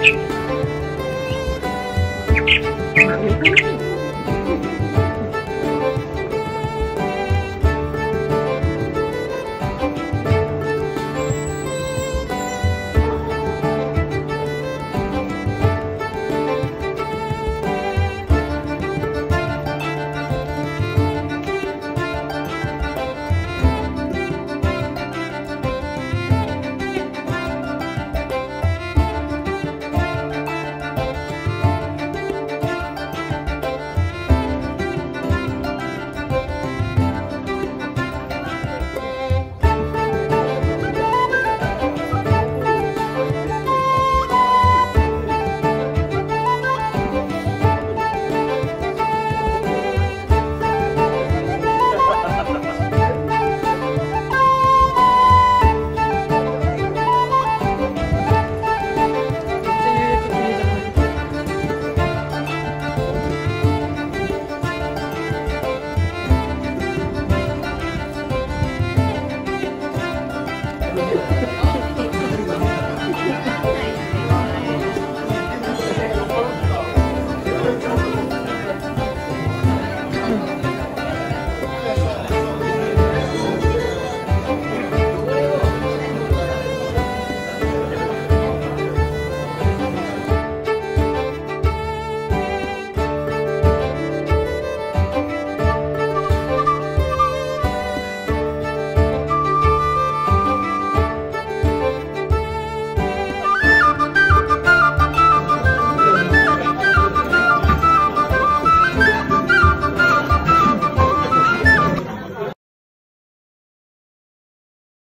あ、上から。